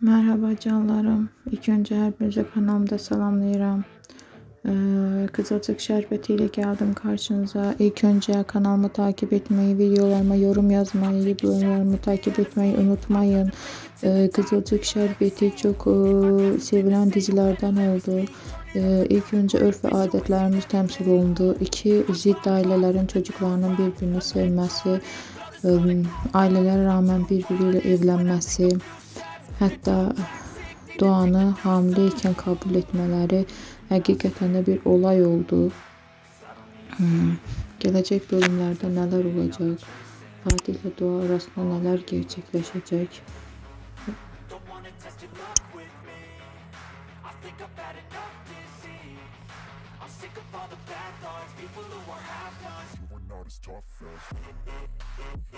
Merhaba canlarım. İlk önce her birinizi kanalımda salamlayıram. Ee, Kızılcık şerbeti ile geldim karşınıza. İlk önce kanalımı takip etmeyi, videolarıma yorum yazmayı, videolarımı takip etmeyi unutmayın. Ee, Kızılcık şerbeti çok e, sevilen dizilerden oldu. İlk önce örf ve adetlerimiz temsil olundu. İki zid ailelerin çocuklarının birbirini sevmesi, e, ailelere rağmen birbiriyle evlenmesi, Hatta Doğan'ı hamileyken kabul etmeleri həqiqətən də bir olay oldu. Hmm. Gələcək bölümlərdə nələr olacaq? Fatih ilə Doğa arasında nələr gerçəkləşəcək? tough and some music that you never guess I don't slack,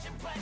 Imagine play